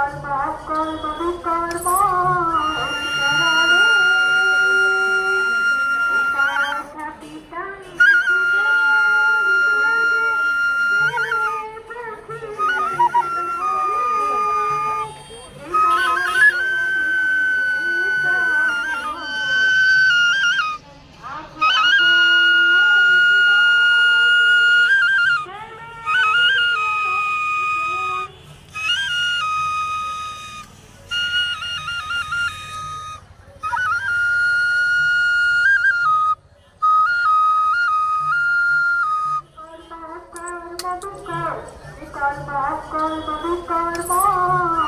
kalma kalma kalma कर्म कर्म विकर्मा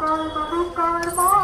coi, tôi biết coi đó.